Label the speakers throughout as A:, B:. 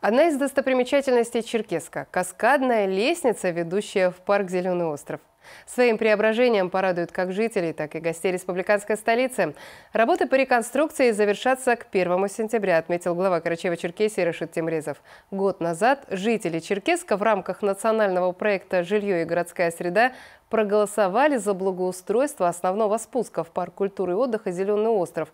A: Одна из достопримечательностей Черкеска – каскадная лестница, ведущая в парк «Зеленый остров». Своим преображением порадуют как жителей, так и гостей республиканской столицы. Работы по реконструкции завершатся к 1 сентября, отметил глава Карачева-Черкесии Рашид Тимрезов. Год назад жители Черкеска в рамках национального проекта «Жилье и городская среда» проголосовали за благоустройство основного спуска в парк культуры и отдыха «Зеленый остров».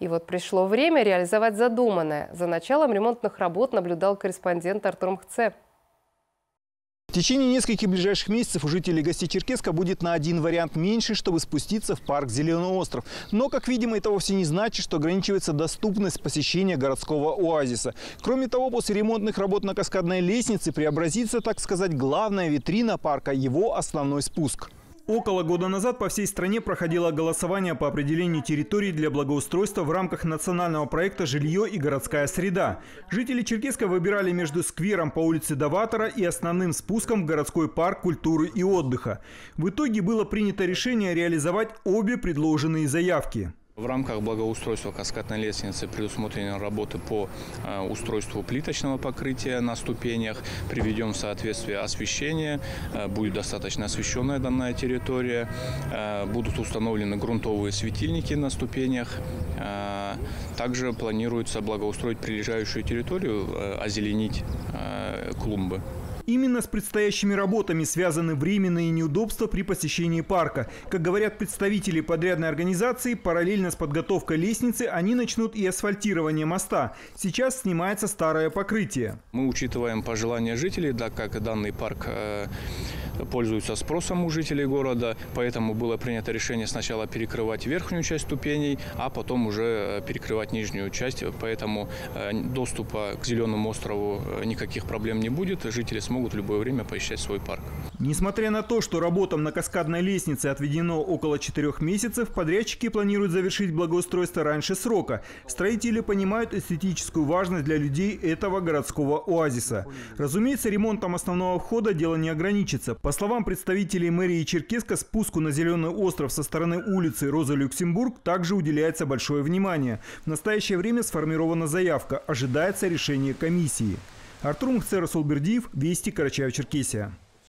A: И вот пришло время реализовать задуманное. За началом ремонтных работ наблюдал корреспондент Артур Мхце.
B: В течение нескольких ближайших месяцев у жителей гостей Черкеска будет на один вариант меньше, чтобы спуститься в парк Зеленый остров. Но, как видимо, это вовсе не значит, что ограничивается доступность посещения городского оазиса. Кроме того, после ремонтных работ на каскадной лестнице преобразится, так сказать, главная витрина парка – его основной спуск. Около года назад по всей стране проходило голосование по определению территорий для благоустройства в рамках национального проекта «Жилье и городская среда». Жители Черкеска выбирали между сквером по улице Даватора и основным спуском в городской парк культуры и отдыха. В итоге было принято решение реализовать обе предложенные заявки.
C: В рамках благоустройства каскадной лестницы предусмотрены работы по э, устройству плиточного покрытия на ступенях, приведем в соответствие освещение, э, будет достаточно освещенная данная территория, э, будут установлены грунтовые светильники на ступенях, также планируется благоустроить прилежащую территорию, озеленить клумбы.
B: Именно с предстоящими работами связаны временные неудобства при посещении парка. Как говорят представители подрядной организации, параллельно с подготовкой лестницы они начнут и асфальтирование моста. Сейчас снимается старое покрытие.
C: Мы учитываем пожелания жителей, так как данный парк э, пользуются спросом у жителей города, поэтому было принято решение сначала перекрывать верхнюю часть ступеней, а потом уже э, перекрывать нижнюю часть, поэтому э, доступа к Зеленому острову э, никаких проблем не будет, жители смогут в любое время посещать свой парк.
B: Несмотря на то, что работам на каскадной лестнице отведено около четырех месяцев, подрядчики планируют завершить благоустройство раньше срока. Строители понимают эстетическую важность для людей этого городского оазиса. Разумеется, ремонтом основного входа дело не ограничится. По словам представителей мэрии Черкеска, спуску на Зеленый остров со стороны улицы Роза Люксембург также уделяется большое внимание. В настоящее время сформирована заявка. Ожидается решение комиссии. Артур Мхцер Расулбердиев, Вести, Карачаево-Черкесия.